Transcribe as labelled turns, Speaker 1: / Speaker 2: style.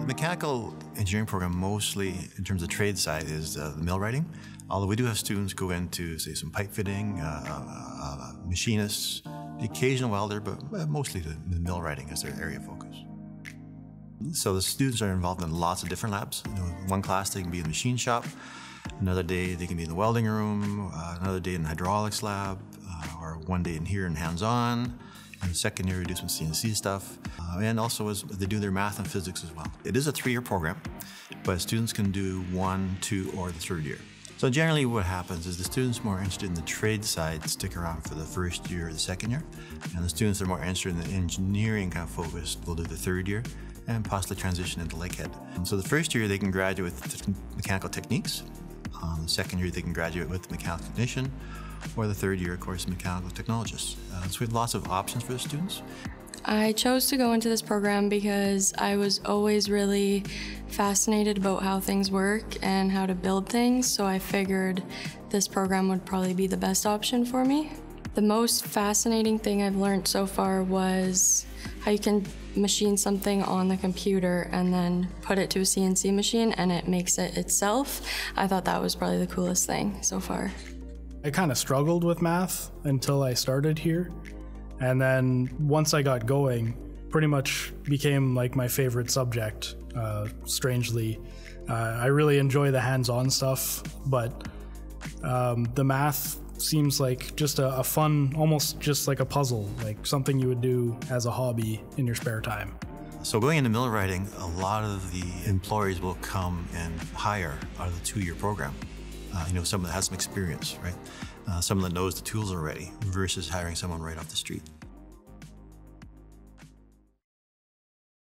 Speaker 1: The mechanical engineering program mostly, in terms of trade side, is uh, the millwrighting. Although we do have students go into, say, some pipe fitting, uh, uh, uh machinists, the occasional welder, but mostly the, the millwrighting is their area of focus. So the students are involved in lots of different labs. You know, one class they can be in the machine shop, another day they can be in the welding room, uh, another day in the hydraulics lab, uh, or one day in here in hands-on. And the second year we do some CNC stuff, uh, and also as they do their math and physics as well. It is a three-year program, but students can do one, two, or the third year. So generally what happens is the students more interested in the trade side stick around for the first year or the second year, and the students that are more interested in the engineering kind of focus will do the third year and possibly transition into Lakehead. And so the first year they can graduate with mechanical techniques, um, the second year they can graduate with mechanical technician, or the third year, of course, mechanical technologist. Uh, so we have lots of options for the students.
Speaker 2: I chose to go into this program because I was always really fascinated about how things work and how to build things, so I figured this program would probably be the best option for me. The most fascinating thing I've learned so far was how you can machine something on the computer and then put it to a CNC machine and it makes it itself. I thought that was probably the coolest thing so far.
Speaker 3: I kind of struggled with math until I started here. And then once I got going, pretty much became like my favorite subject, uh, strangely. Uh, I really enjoy the hands on stuff, but um, the math seems like just a, a, fun, almost just like a puzzle, like something you would do as a hobby in your spare time.
Speaker 1: So going into millwrighting, a lot of the employees will come and hire out of the two-year program. Uh, you know, someone that has some experience, right? Uh, someone that knows the tools already versus hiring someone right off the street.